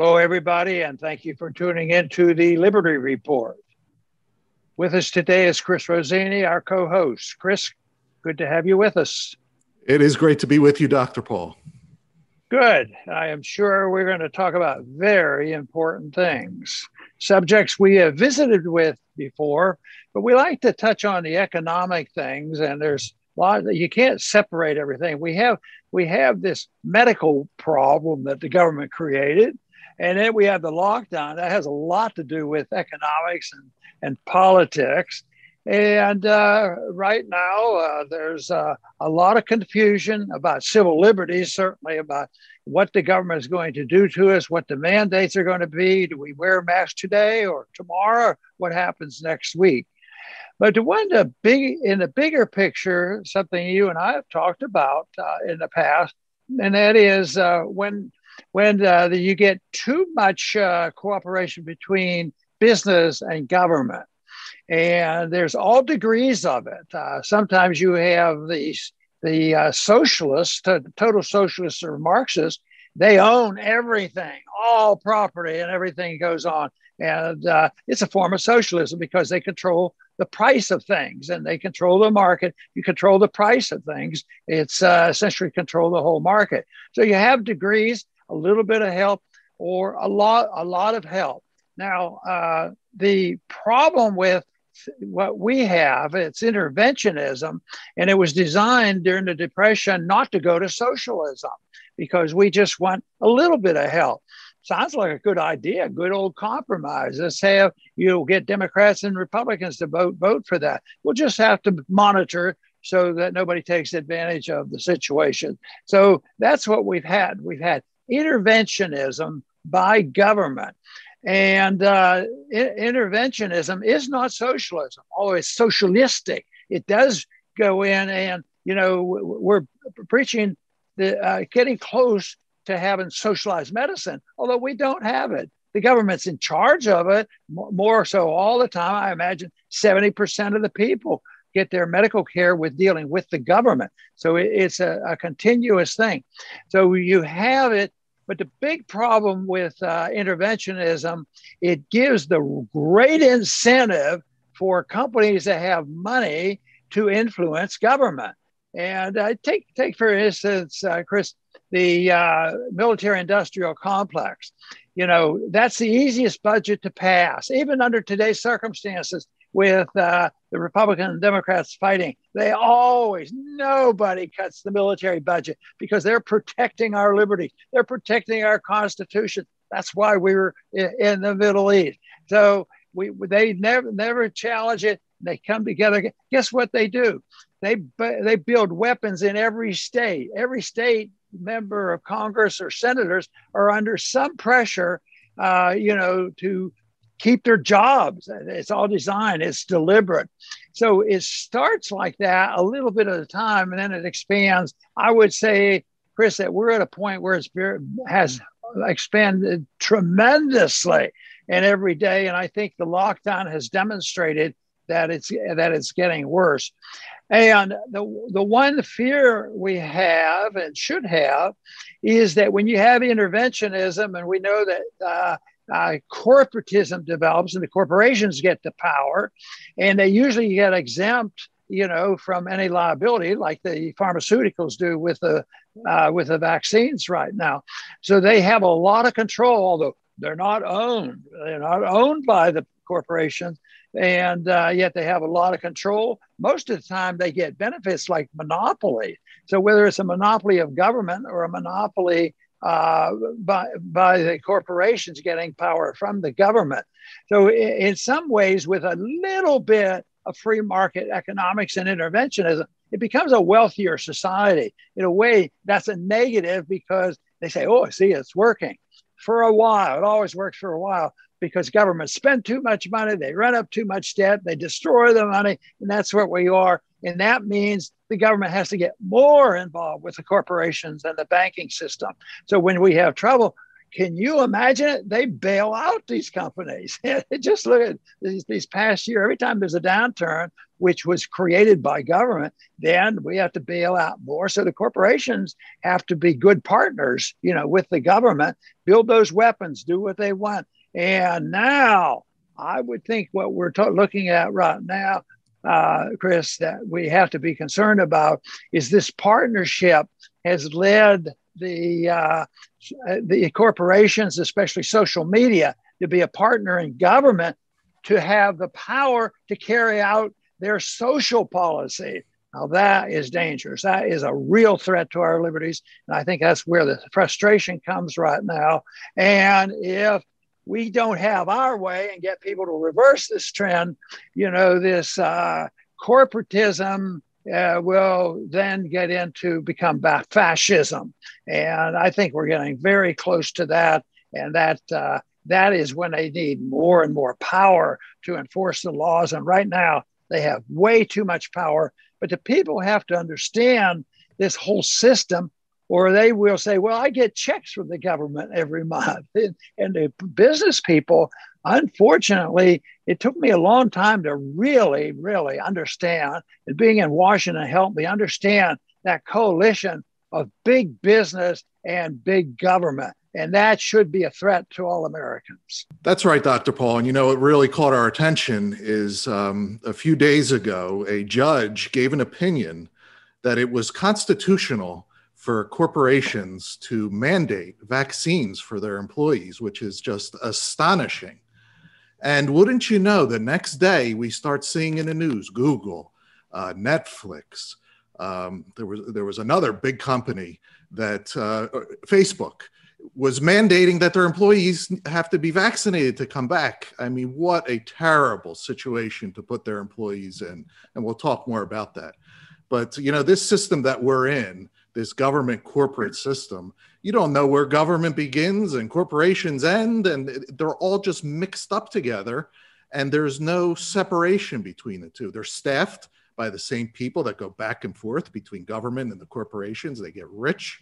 Hello, everybody, and thank you for tuning in to the Liberty Report. With us today is Chris Rossini, our co host. Chris, good to have you with us. It is great to be with you, Dr. Paul. Good. I am sure we're going to talk about very important things, subjects we have visited with before, but we like to touch on the economic things, and there's a lot that you can't separate everything. We have we have this medical problem that the government created and then we have the lockdown. That has a lot to do with economics and, and politics. And uh, right now, uh, there's uh, a lot of confusion about civil liberties, certainly about what the government is going to do to us, what the mandates are going to be. Do we wear masks today or tomorrow? What happens next week? But to one the big in the bigger picture, something you and I have talked about uh, in the past, and that is uh, when when uh, you get too much uh, cooperation between business and government. And there's all degrees of it. Uh, sometimes you have these the uh, socialists, total socialists or Marxists, they own everything, all property, and everything goes on. And uh, it's a form of socialism because they control the price of things and they control the market. You control the price of things. It's uh, essentially control the whole market. So you have degrees a little bit of help, or a lot, a lot of help. Now, uh, the problem with what we have, it's interventionism, and it was designed during the Depression not to go to socialism because we just want a little bit of help. Sounds like a good idea, good old compromise. Let's have you get Democrats and Republicans to vote vote for that. We'll just have to monitor so that nobody takes advantage of the situation. So that's what we've had. We've had interventionism by government. And uh, interventionism is not socialism, although it's socialistic. It does go in and, you know, we're preaching the uh, getting close to having socialized medicine, although we don't have it. The government's in charge of it more so all the time. I imagine 70% of the people get their medical care with dealing with the government. So it's a, a continuous thing. So you have it but the big problem with uh, interventionism, it gives the great incentive for companies that have money to influence government. And uh, take, take for instance, uh, Chris, the uh, military industrial complex. You know, that's the easiest budget to pass, even under today's circumstances with uh, the Republican and Democrats fighting. They always, nobody cuts the military budget because they're protecting our liberty. They're protecting our Constitution. That's why we were in, in the Middle East. So we, they never, never challenge it. They come together. Guess what they do? They, they build weapons in every state. Every state member of Congress or senators are under some pressure, uh, you know, to keep their jobs. It's all designed, it's deliberate. So it starts like that a little bit at a time and then it expands. I would say, Chris, that we're at a point where it's has expanded tremendously and every day. And I think the lockdown has demonstrated that it's that it's getting worse. And the, the one fear we have and should have is that when you have interventionism, and we know that uh, uh, corporatism develops and the corporations get the power. And they usually get exempt you know from any liability like the pharmaceuticals do with the uh, with the vaccines right now. So they have a lot of control although they're not owned. They're not owned by the corporations and uh, yet they have a lot of control. Most of the time they get benefits like monopoly. So whether it's a monopoly of government or a monopoly uh, by, by the corporations getting power from the government. So, in, some ways, with a little bit of free market economics and interventionism, it becomes a wealthier society. In a way, that's a negative because they say, oh, see, it's working for a while. It always works for a while because governments spend too much money, they run up too much debt, they destroy the money, and that's what we are. And that means the government has to get more involved with the corporations and the banking system. So when we have trouble, can you imagine it? They bail out these companies. Just look at these, these past year. Every time there's a downturn, which was created by government, then we have to bail out more. So the corporations have to be good partners, you know, with the government, build those weapons, do what they want. And now I would think what we're looking at right now, uh, Chris, that we have to be concerned about is this partnership has led the uh, the corporations, especially social media, to be a partner in government to have the power to carry out their social policy. Now, that is dangerous. That is a real threat to our liberties. And I think that's where the frustration comes right now. And if we don't have our way and get people to reverse this trend, you know, this uh, corporatism uh, will then get into become fascism. And I think we're getting very close to that. And that uh, that is when they need more and more power to enforce the laws. And right now, they have way too much power. But the people have to understand this whole system, or they will say, Well, I get checks from the government every month. And, and the business people, unfortunately, it took me a long time to really, really understand. And being in Washington helped me understand that coalition of big business and big government and that should be a threat to all Americans. That's right, Dr. Paul. And you know, what really caught our attention is um, a few days ago, a judge gave an opinion that it was constitutional for corporations to mandate vaccines for their employees, which is just astonishing. And wouldn't you know, the next day we start seeing in the news Google, uh, Netflix. Um, there was there was another big company that uh, Facebook was mandating that their employees have to be vaccinated to come back. I mean, what a terrible situation to put their employees in. And we'll talk more about that. But, you know, this system that we're in, this government corporate system, you don't know where government begins and corporations end, and they're all just mixed up together. And there's no separation between the two. They're staffed by the same people that go back and forth between government and the corporations. They get rich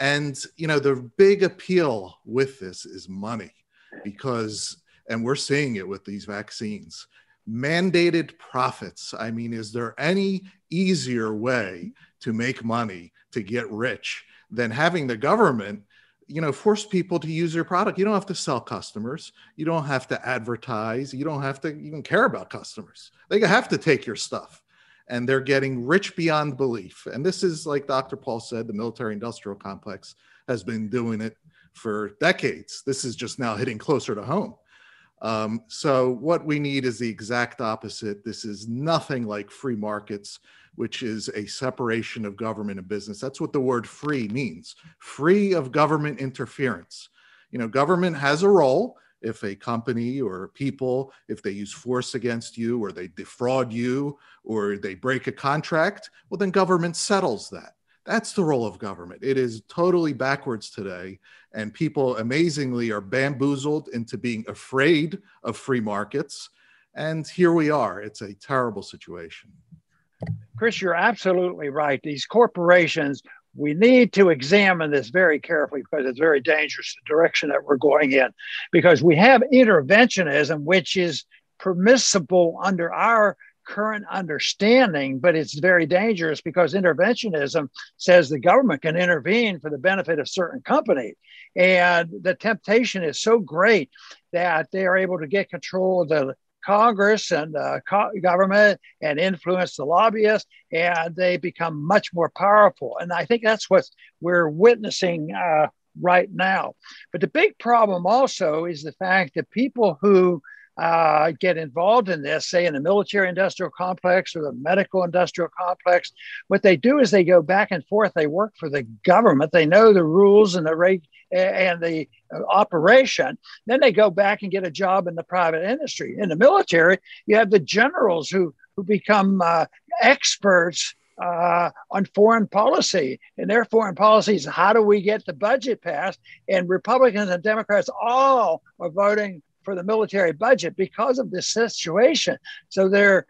and you know, the big appeal with this is money, because and we're seeing it with these vaccines. Mandated profits. I mean, is there any easier way to make money to get rich than having the government you know force people to use your product you don't have to sell customers you don't have to advertise you don't have to even care about customers they have to take your stuff and they're getting rich beyond belief. And this is, like Dr. Paul said, the military industrial complex has been doing it for decades. This is just now hitting closer to home. Um, so, what we need is the exact opposite. This is nothing like free markets, which is a separation of government and business. That's what the word free means free of government interference. You know, government has a role if a company or people if they use force against you or they defraud you or they break a contract well then government settles that that's the role of government. It is totally backwards today and people amazingly are bamboozled into being afraid of free markets and here we are. It's a terrible situation. Chris you're absolutely right. These corporations we need to examine this very carefully because it's very dangerous the direction that we're going in because we have interventionism which is permissible under our current understanding but it's very dangerous because interventionism says the government can intervene for the benefit of certain companies and the temptation is so great that they are able to get control of the Congress and uh, co- government and influence the lobbyists, and they become much more powerful. And I think that's what we're witnessing uh, right now. But the big problem also is the fact that people who uh, get involved in this, say in the military industrial complex or the medical industrial complex, what they do is they go back and forth. They work for the government. They know the rules and the rate and the operation. Then they go back and get a job in the private industry. In the military, you have the generals who who become uh, experts uh, on foreign policy. And their foreign policy is how do we get the budget passed? And Republicans and Democrats all are voting for the military budget because of this situation. So they're,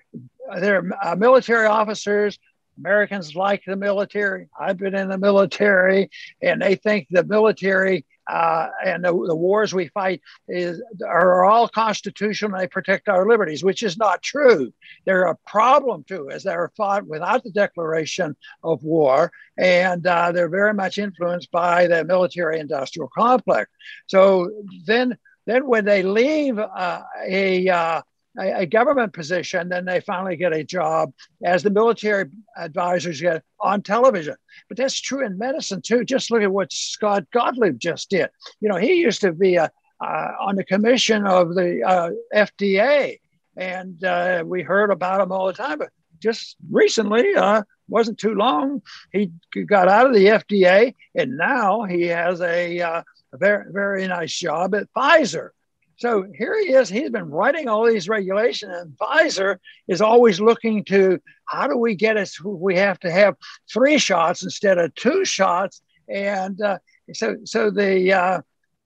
they're uh, military officers. Americans like the military. I've been in the military, and they think the military uh, and the, the, wars we fight is, are all constitutional and they protect our liberties, which is not true. They're a problem to us. They're fought without the declaration of war, and uh, they're very much influenced by the military industrial complex. So then, then when they leave uh, a uh, a, a, government position, then they finally get a job as the military advisors get on television. But that's true in medicine too. Just look at what Scott Gottlieb just did. You know, he used to be a, uh, on the commission of the uh, FDA, and uh, we heard about him all the time. But just recently, uh, wasn't too long, he got out of the FDA, and now he has a, uh, a very very nice job at Pfizer. So here he is. He's been writing all these regulations, and Pfizer is always looking to how do we get us? We have to have three shots instead of two shots, and uh, so so the uh,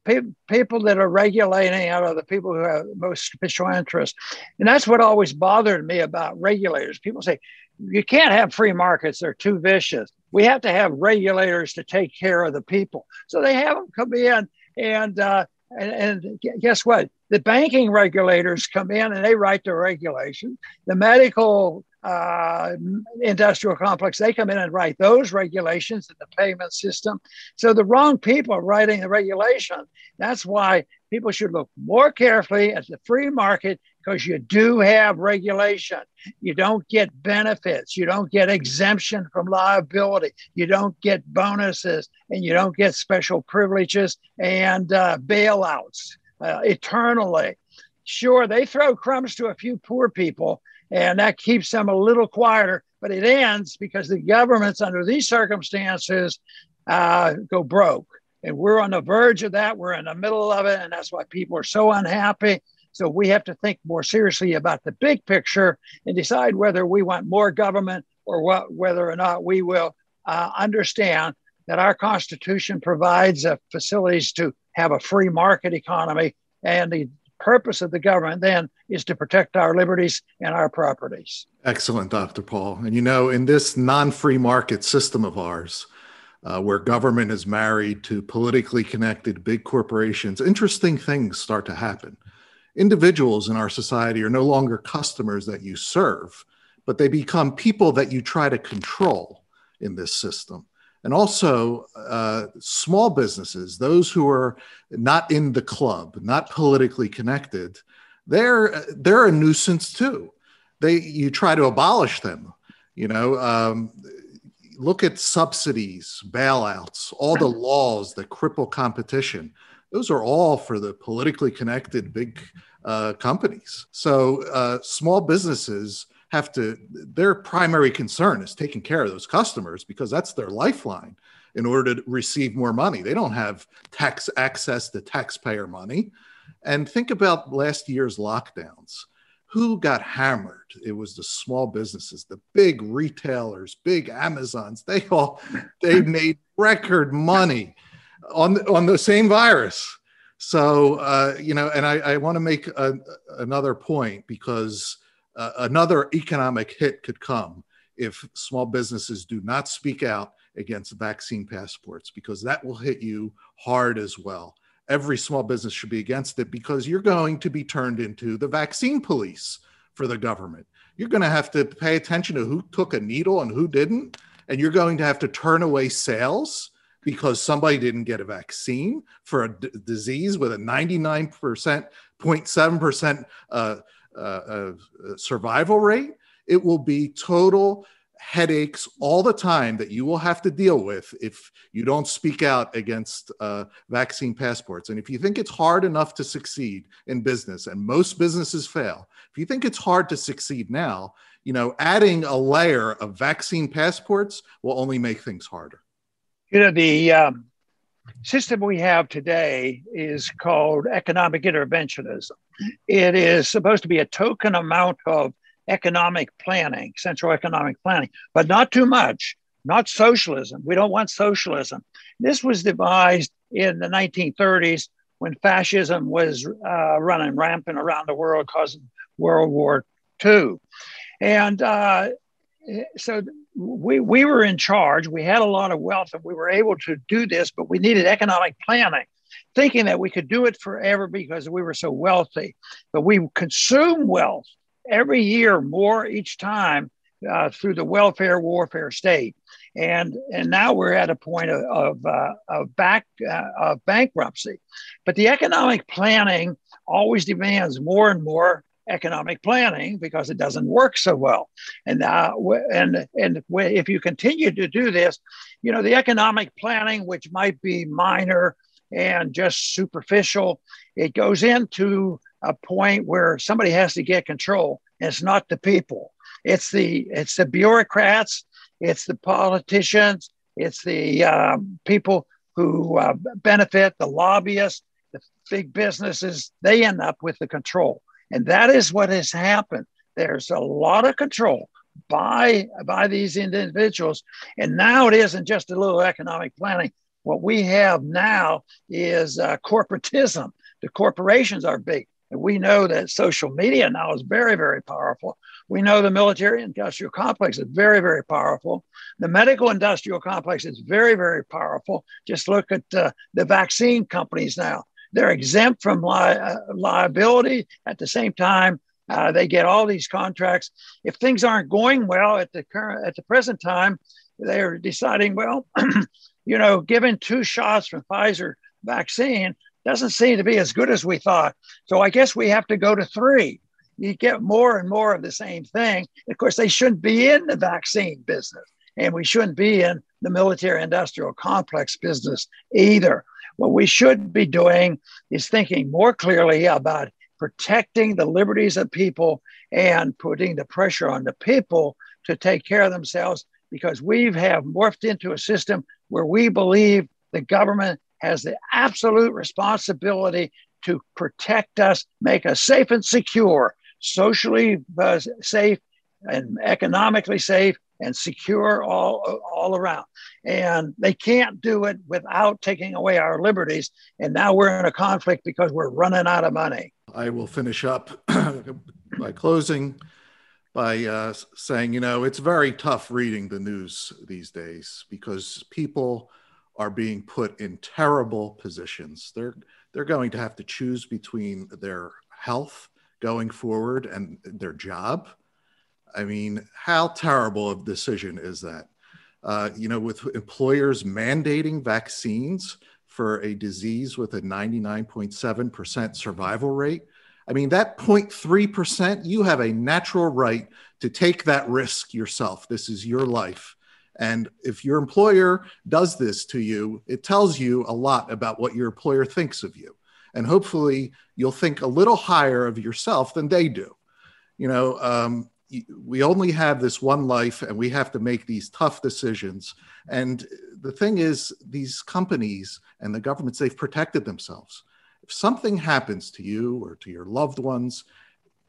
pe- people that are regulating are the people who have most special interest, and that's what always bothered me about regulators. People say you can't have free markets; they're too vicious. We have to have regulators to take care of the people. So they have them come in and uh, and, and, guess what? The banking regulators come in and they write the regulation. The medical uh, industrial complex, they come in and write those regulations in the payment system. So the wrong people are writing the regulation. That's why people should look more carefully at the free market because you do have regulation. You don't get benefits. You don't get exemption from liability. You don't get bonuses and you don't get special privileges and uh, bailouts uh, eternally. Sure, they throw crumbs to a few poor people and that keeps them a little quieter, but it ends because the governments, under these circumstances, uh, go broke. And we're on the verge of that. We're in the middle of it. And that's why people are so unhappy so we have to think more seriously about the big picture and decide whether we want more government or what, whether or not we will uh, understand that our Constitution provides uh, facilities to have a free market economy. And the purpose of the government then is to protect our liberties and our properties. Excellent, Dr. Paul. And you know, in this non free market system of ours, uh, where government is married to politically connected big corporations, interesting things start to happen individuals in our society are no longer customers that you serve, but they become people that you try to control in this system. And also, uh, small businesses, those who are not in the club, not politically connected, they're they're a nuisance too. They you try to abolish them. You know, um, look at subsidies, bailouts, all the laws that cripple competition those are all for the politically connected big uh, companies. So uh, small businesses have to, their primary concern is taking care of those customers because that's their lifeline in order to receive more money. They don't have tax access to taxpayer money. And think about last year's lockdowns. Who got hammered? It was the small businesses, the big retailers, big Amazons. They all they made record money on on the same virus. So uh, you know, and I, I want to make a, another point because uh, another economic hit could come if small businesses do not speak out against vaccine passports because that will hit you hard as well. Every small business should be against it because you're going to be turned into the vaccine police for the government. You're going to have to pay attention to who took a needle and who didn't, and you're going to have to turn away sales because somebody didn't get a vaccine for a d- disease with a 99% 0.7% uh, uh, uh, survival rate. It will be total headaches all the time that you will have to deal with if you don't speak out against uh, vaccine passports. And if you think it's hard enough to succeed in business, and most businesses fail, if you think it's hard to succeed now, you know, adding a layer of vaccine passports will only make things harder. You know, the um, system we have today is called economic interventionism. It is supposed to be a token amount of economic planning, central economic planning, but not too much, not socialism. We don't want socialism. This was devised in the 1930s when fascism was uh, running rampant around the world, causing World War II. And uh, so we, we were in charge. We had a lot of wealth and we were able to do this, but we needed economic planning. Thinking that we could do it forever because we were so wealthy. But we consume wealth every year more each time uh, through the welfare warfare state. And, and now we're at a point of, of, uh, of back uh, of bankruptcy. But the economic planning always demands more and more economic planning because it doesn't work so well. And uh, and and if you continue to do this, you know the economic planning, which might be minor and just superficial, it goes into a point where somebody has to get control. It's not the people. It's the it's the bureaucrats. It's the politicians. It's the um, people who uh, benefit, the lobbyists, the big businesses. They end up with the control. And that is what has happened. There's a lot of control by, by these individuals. And now it isn't just a little economic planning. What we have now is uh, corporatism. The corporations are big. And we know that social media now is very, very powerful. We know the military industrial complex is very, very powerful. The medical industrial complex is very, very powerful. Just look at uh, the vaccine companies now. They're exempt from li- uh, liability. At the same time, uh, they get all these contracts. If things aren't going well at the current at the present time, they're deciding, well, you know, giving two shots from Pfizer vaccine doesn't seem to be as good as we thought. So I guess we have to go to three. You get more and more of the same thing. Of course, they shouldn't be in the vaccine business, and we shouldn't be in the military industrial complex business either. What we should be doing is thinking more clearly about protecting the liberties of people and putting the pressure on the people to take care of themselves because we have morphed into a system where we believe the government has the absolute responsibility to protect us, make us safe and secure, socially uh, safe and economically safe, and secure all, all around. And they can't do it without taking away our liberties. And now we're in a conflict because we're running out of money. I will finish up by closing by uh, saying, you know, it's very tough reading the news these days because people are being put in terrible positions. They're they're going to have to choose between their health going forward and their job I mean, how terrible of a decision is that? Uh, you know, with employers mandating vaccines for a disease with a 99.7% survival rate. I mean, that 0.3%, you have a natural right to take that risk yourself. This is your life. And if your employer does this to you, it tells you a lot about what your employer thinks of you. And hopefully, you'll think a little higher of yourself than they do. You know, um, we only have this one life and we have to make these tough decisions and the thing is these companies and the governments they've protected themselves if something happens to you or to your loved ones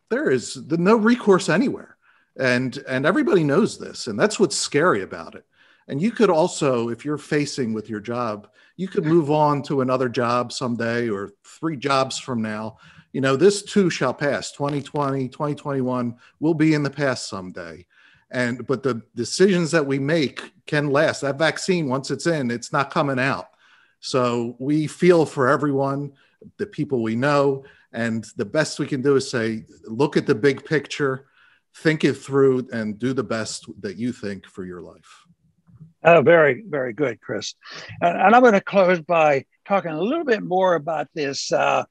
there is no recourse anywhere and and everybody knows this and that's what's scary about it and you could also if you're facing with your job you could move on to another job someday or three jobs from now you know, this too shall pass. 2020, 2021 will be in the past someday. And but the decisions that we make can last. That vaccine, once it's in, it's not coming out. So we feel for everyone, the people we know, and the best we can do is say, look at the big picture, think it through, and do the best that you think for your life. Oh, very, very good, Chris. And, and I'm going to close by talking a little bit more about this uh,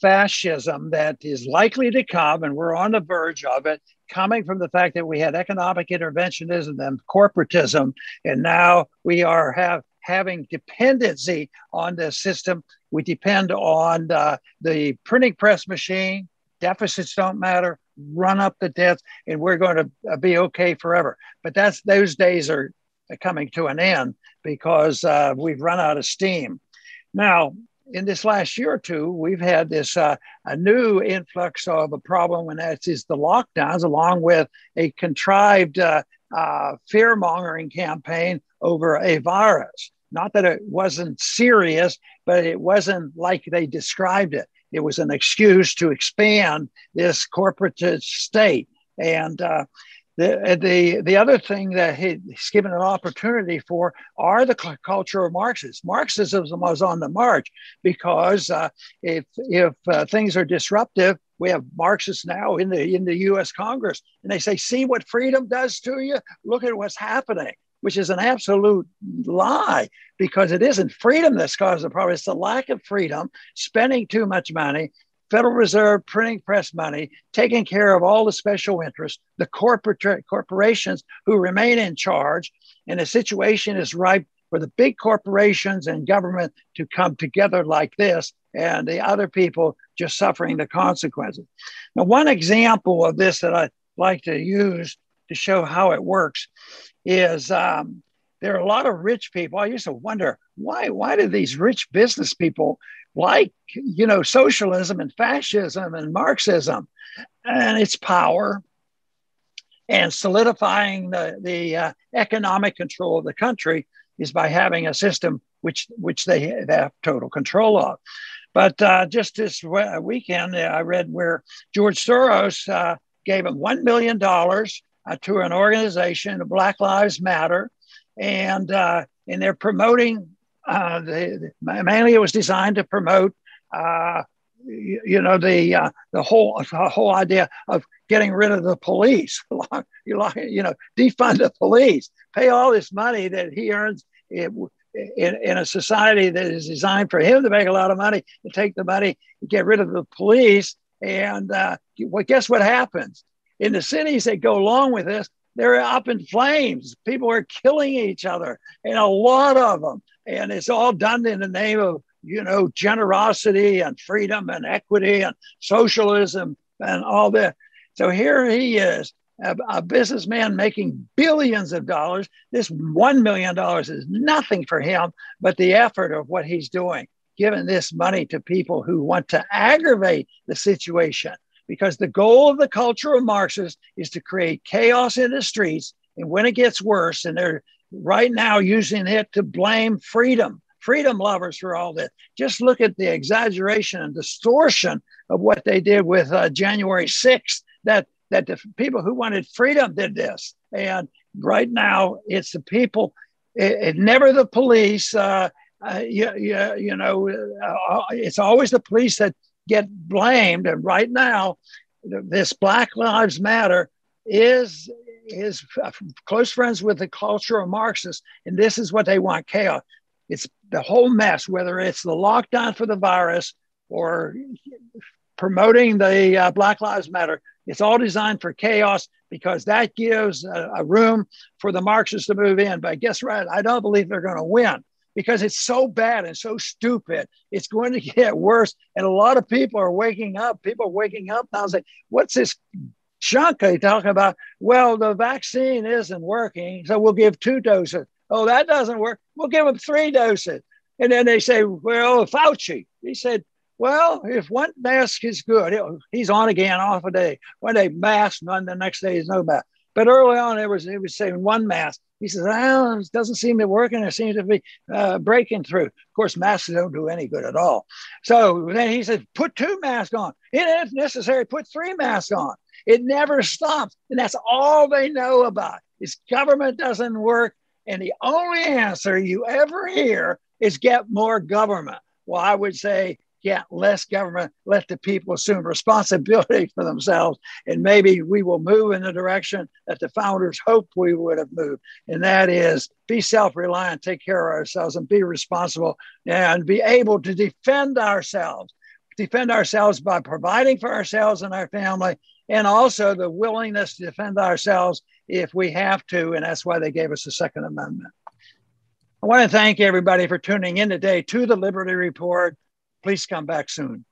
fascism that is likely to come, and we're on the verge of it, coming from the fact that we had economic interventionism and corporatism, and now we are have, having dependency on the system. We depend on uh, the printing press machine. Deficits don't matter. Run up the debts, and we're going to uh, be okay forever. But that's those days are coming to an end because uh, we've run out of steam. Now, in this last year or two, we've had this uh, a new influx of a problem, and that is the lockdowns, along with a contrived uh, uh, fear mongering campaign over a virus. Not that it wasn't serious, but it wasn't like they described it. It was an excuse to expand this corporate state. And uh, The, the, the other thing that he's given an opportunity for are the culture of Marxists. Marxism was on the march because uh, if, if uh, things are disruptive, we have Marxists now in the in the U.S. Congress, and they say, "See what freedom does to you. Look at what's happening." Which is an absolute lie because it isn't freedom that's caused the problem. It's the lack of freedom, spending too much money, Federal Reserve printing press money, taking care of all the special interests, the corporate corporations who remain in charge, and the situation is ripe for the big corporations and government to come together like this, and the other people just suffering the consequences. Now, one example of this that I like to use to show how it works is um, there are a lot of rich people. I used to wonder why why do these rich business people like you know socialism and fascism and Marxism and its power and solidifying the the uh, economic control of the country is by having a system which which they have total control of. But uh, just this weekend, uh, I read where George Soros uh, gave him one million dollars uh, to an organization, Black Lives Matter, and uh, and they're promoting. Uh, the, mainly, it was designed to promote, uh, you, you, know, the uh, the whole the whole idea of getting rid of the police. you know, defund the police, pay all this money that he earns. It, in, in, a society that is designed for him to make a lot of money, to take the money, get rid of the police, and uh, well, guess what happens in the cities that go along with this? they're up in flames. People are killing each other, and a lot of them. And it's all done in the name of, you know, generosity and freedom and equity and socialism and all that. So here he is, a, a businessman making billions of dollars. This $1 million is nothing for him, but the effort of what he's doing, giving this money to people who want to aggravate the situation because the goal of the culture of Marxists is to create chaos in the streets. And when it gets worse, and they're right now using it to blame freedom, freedom lovers for all this. Just look at the exaggeration and distortion of what they did with uh, January 6th, that, that the people who wanted freedom did this. And right now, it's the people, it, it never the police. Uh, uh, you, you, know, uh, it's always the police that get blamed. And right now, this Black Lives Matter is is close friends with the culture of Marxists, and this is what they want: chaos. It's the whole mess, whether it's the lockdown for the virus or promoting the uh, Black Lives Matter. It's all designed for chaos because that gives a, a room for the Marxists to move in. But guess what? I don't believe they're going to win because it's so bad and so stupid. It's going to get worse. And a lot of people are waking up. People are waking up now and say, what's this junk they talk about? Well, the vaccine isn't working. So we'll give two doses. Oh, that doesn't work. We'll give them three doses. And then they say, well, Fauci, he said, well, if one mask is good, he's on again, off a day. One day mask, none the next day is no mask. But early on, it was it was saying one mask. He says, "Well, it doesn't seem to be working. It seems to be uh, breaking through." Of course, masks don't do any good at all. So then he said, "Put two masks on. If necessary, put three masks on." It never stops, and that's all they know about. Is government doesn't work, and the only answer you ever hear is get more government. Well, I would say get less government, let the people assume responsibility for themselves, and maybe we will move in the direction that the founders hoped we would have moved. And that is be self reliant, take care of ourselves, and be responsible and be able to defend ourselves. Defend ourselves by providing for ourselves and our family, and also the willingness to defend ourselves if we have to. And that's why they gave us the Second Amendment. I want to thank everybody for tuning in today to the Liberty Report. Please come back soon.